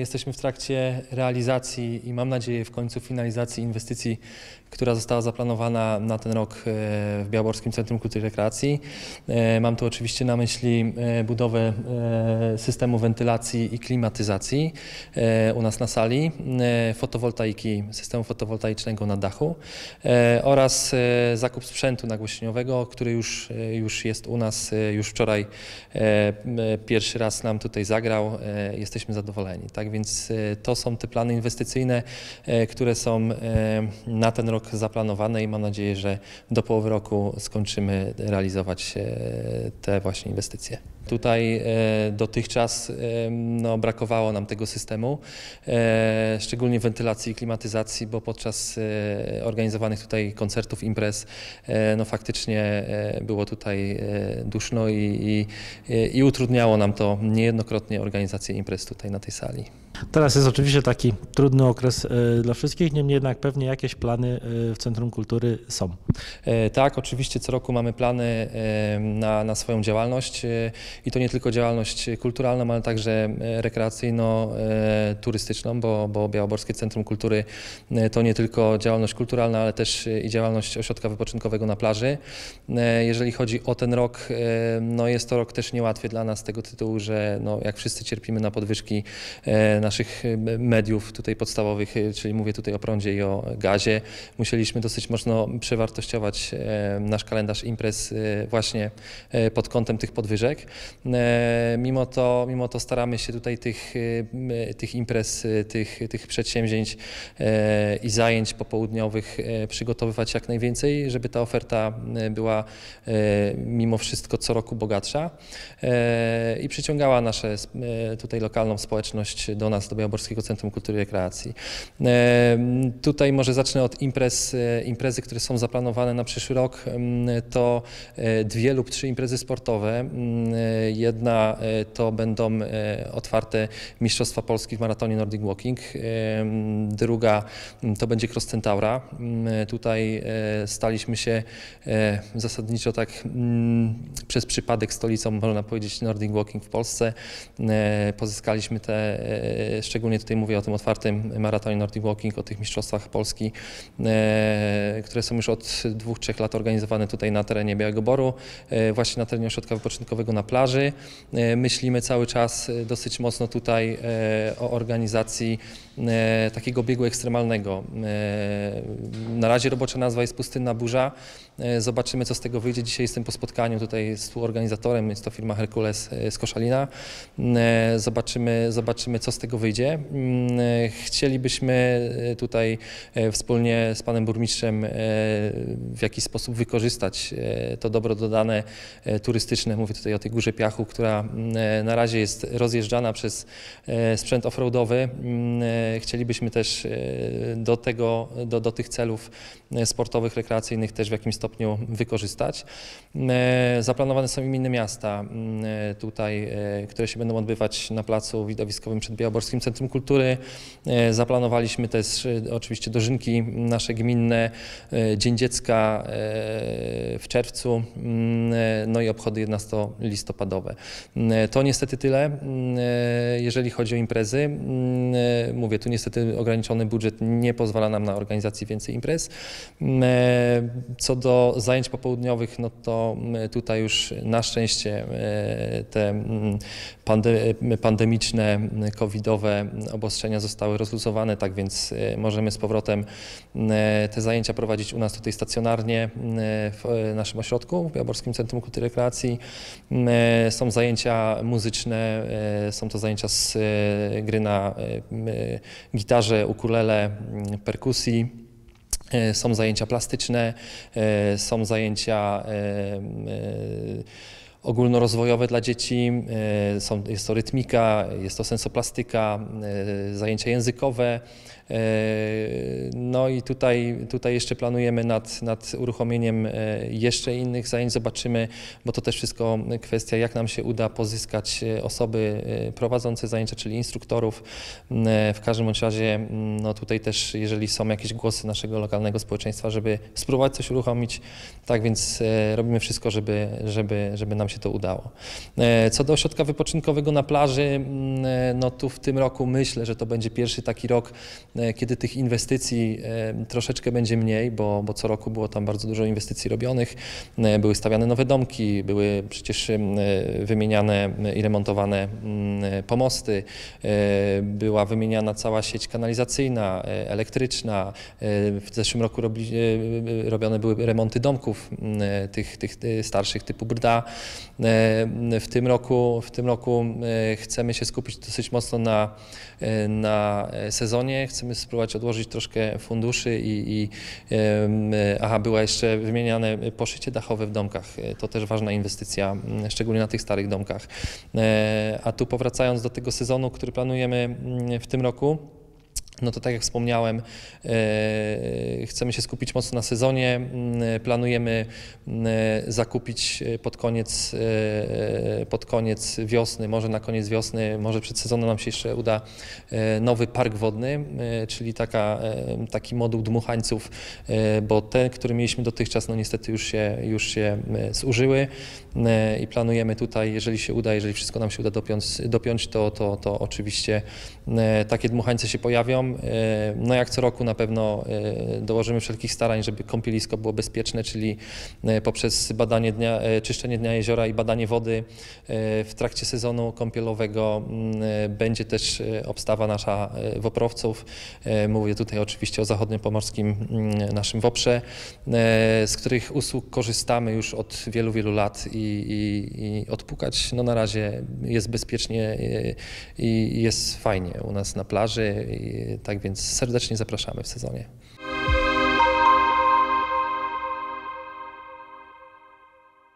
Jesteśmy w trakcie realizacji i mam nadzieję w końcu finalizacji inwestycji, która została zaplanowana na ten rok e, w Białorskim Centrum Kultury i Rekreacji. E, mam tu oczywiście na myśli e, budowę systemu wentylacji i klimatyzacji u nas na sali, fotowoltaiki, systemu fotowoltaicznego na dachu oraz zakup sprzętu nagłośnieniowego, który już, już jest u nas, już wczoraj pierwszy raz nam tutaj zagrał. Jesteśmy zadowoleni. Tak więc to są te plany inwestycyjne, które są na ten rok zaplanowane i mam nadzieję, że do połowy roku skończymy realizować e, te właśnie inwestycje. Tutaj e, dotychczas e, no, brakowało nam tego systemu, szczególnie wentylacji i klimatyzacji, bo podczas organizowanych tutaj koncertów, imprez, no faktycznie było tutaj duszno i, i, i utrudniało nam to niejednokrotnie organizację imprez tutaj na tej sali. Teraz jest oczywiście taki trudny okres dla wszystkich, niemniej jednak pewnie jakieś plany w Centrum Kultury są. E, tak, oczywiście co roku mamy plany e, na, na swoją działalność e, i to nie tylko działalność kulturalną, ale także rekreacyjno-turystyczną, bo, bo Białoborskie Centrum Kultury to nie tylko działalność kulturalna, ale też i działalność ośrodka wypoczynkowego na plaży. Jeżeli chodzi o ten rok, no jest to rok też niełatwy dla nas z tego tytułu, że no jak wszyscy cierpimy na podwyżki naszych mediów tutaj podstawowych, czyli mówię tutaj o prądzie i o gazie, musieliśmy dosyć mocno przewartościować e, nasz kalendarz imprez e, właśnie e, pod kątem tych podwyżek. Mimo to, mimo to staramy się tutaj tych, tych imprez, tych, tych przedsięwzięć i zajęć popołudniowych przygotowywać jak najwięcej, żeby ta oferta była mimo wszystko co roku bogatsza i przyciągała nasze tutaj lokalną społeczność do nas, do Białoborskiego Centrum Kultury i Rekreacji. Tutaj może zacznę od imprez imprez, e, imprezy, które są zaplanowane na przyszły rok, to e, dwie lub trzy imprezy sportowe. E, jedna to będą otwarte Mistrzostwa Polski w maratonie Nordic Walking, druga to będzie Cross Centaura. Tutaj staliśmy się zasadniczo tak przez przypadek stolicą, można powiedzieć, Nordic Walking w Polsce. Pozyskaliśmy te, szczególnie tutaj mówię o tym otwartym maratonie Nordic Walking, o tych Mistrzostwach Polski E, które są już od dwóch, trzech lat organizowane tutaj na terenie Białego Boru, e, właśnie na terenie ośrodka wypoczynkowego na plaży. E, myślimy cały czas dosyć mocno tutaj o organizacji takiego biegu ekstremalnego. Na razie robocza nazwa jest Pustynna Burza. Zobaczymy, co z tego wyjdzie. Dzisiaj jestem po spotkaniu tutaj z współorganizatorem, jest to firma Herkules z Koszalina. Zobaczymy, zobaczymy, co z tego wyjdzie. Chcielibyśmy tutaj wspólnie z panem burmistrzem, e, w jaki sposób wykorzystać e, to dobro dodane e, turystyczne. Mówię tutaj o tej Górze Piachu, która na razie jest rozjeżdżana przez sprzęt offroadowy. Chcielibyśmy też do, tego, do, do tych celów sportowych, rekreacyjnych też w jakimś stopniu wykorzystać. Zaplanowane są im inne miasta tutaj, które się będą odbywać na placu widowiskowym przed Białoborskim Centrum Kultury. Zaplanowaliśmy też oczywiście dożynki nasze gminne, e, Dzień Dziecka e, w czerwcu, e, no i obchody 11 listopadowe. Mm, to niestety tyle, jeżeli chodzi o imprezy. Mówię, tu niestety ograniczony budżet nie pozwala nam na organizację więcej imprez. Co do zajęć popołudniowych, no to tutaj już na szczęście te pandemiczne, covidowe obostrzenia zostały rozluzowane, tak więc możemy z powrotem te zajęcia prowadzić u nas tutaj stacjonarnie w naszym ośrodku, w Białorskim Centrum Kultury i Rekreacji. Są zajęcia muzyczne, są to zajęcia z gry na gitarze, ukulele, perkusji. Są zajęcia plastyczne, są zajęcia ogólnorozwojowe dla dzieci, są, jest to rytmika, jest to sensoplastyka, zajęcia językowe, E, no i tutaj, tutaj jeszcze planujemy nad, nad uruchomieniem e, jeszcze innych zajęć. Zobaczymy, bo to też wszystko kwestia, jak nam się uda pozyskać e, osoby prowadzące zajęcia, czyli instruktorów. W każdym razie, no tutaj też, jeżeli są jakieś głosy naszego lokalnego społeczeństwa, żeby spróbować coś uruchomić, tak więc robimy wszystko, żeby, żeby, żeby nam się to udało. E, Co do ośrodka wypoczynkowego na plaży, mm, e, no tu w tym roku myślę, że to będzie pierwszy taki rok, e, kiedy tych inwestycji troszeczkę będzie mniej, bo, bo co roku było tam bardzo dużo inwestycji robionych. Były stawiane nowe domki, były przecież wymieniane i remontowane mm, pomosty, była wymieniana cała sieć kanalizacyjna, elektryczna. W zeszłym roku robi, robione były remonty domków mm, tych, tych starszych typu Brda. E, W tym roku, w tym roku e, chcemy się skupić dosyć mocno na, e, na sezonie. Chcemy spróbować odłożyć troszkę funduszy i, i aha, była jeszcze wymieniane poszycie dachowe w domkach. To też ważna inwestycja, szczególnie na tych starych domkach. A tu powracając do tego sezonu, który planujemy w tym roku, no to tak jak wspomniałem, e, chcemy się skupić mocno na sezonie. Planujemy zakupić e, pod koniec, e, pod koniec wiosny, może na koniec wiosny, może przed sezonem nam się jeszcze uda nowy park wodny, czyli taka, taki moduł dmuchańców, bo te, które mieliśmy dotychczas, no niestety już się, już się zużyły i planujemy tutaj, jeżeli się uda, jeżeli wszystko nam się uda dopiąć, dopiąć to, to, to oczywiście takie dmuchańce się pojawią. E, No jak co roku na pewno e, dołożymy wszelkich starań, żeby kąpielisko było bezpieczne, czyli e, poprzez badanie dnia, czyszczenie dnia jeziora i badanie wody w trakcie sezonu kąpielowego mm, będzie też obstawa nasza woprowców. Mówię tutaj oczywiście o zachodnim pomorskim mm, naszym woprze, z których usług korzystamy już od wielu, wielu lat i, i, i odpukać no na razie jest bezpiecznie i jest fajnie u nas na plaży. Tak więc serdecznie zapraszamy w sezonie.